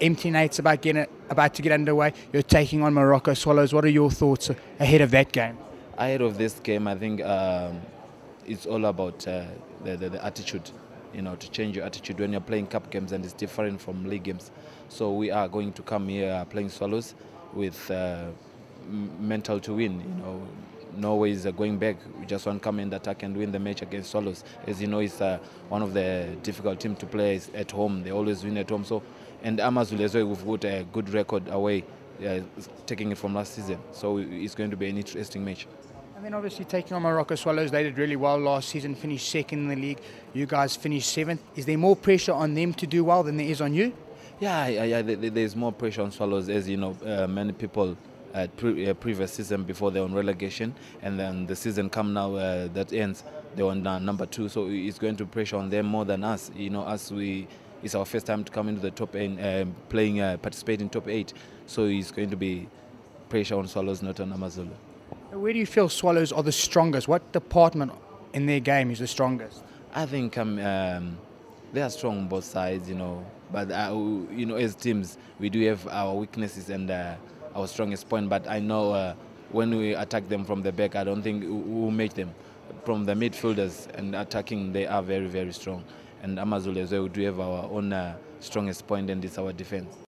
MTN8's about getting about to get underway. You're taking on Moroka Swallows. What are your thoughts ahead of that game? Ahead of this game, I think um, it's all about uh, the, the, the attitude. You know, to change your attitude when you're playing cup games and it's different from league games. So we are going to come here playing Swallows with uh, mental to win. You know, Norway is uh, going back. We just want to come and attack and win the match against Swallows. As you know, it's uh, one of the difficult teams to play at home. They always win at home. So, and Amazulu as well, we've got a good record away, uh, taking it from last season. So it's going to be an interesting match. And then obviously taking on Moroka Swallows, they did really well last season, finished second in the league. You guys finished seventh. Is there more pressure on them to do well than there is on you? Yeah, yeah, yeah. There's more pressure on Swallows, as you know, uh, many people uh, pre- uh, previous season before they're on relegation, and then the season come now uh, that ends, they're on uh, number two, so it's going to pressure on them more than us. You know, as we it's our first time to come into the top eight, uh, playing, uh, participate in top eight, so it's going to be pressure on Swallows, not on Amazulu. Where do you feel Swallows are the strongest? What department in their game is the strongest? I think um, um, they are strong on both sides, you know. But uh, you know, as teams, we do have our weaknesses and uh, our strongest point. But I know uh, when we attack them from the back, I don't think we will make them. From the midfielders and attacking, they are very, very strong. And Amazulu as well, we do have our own uh, strongest point, and it's our defense.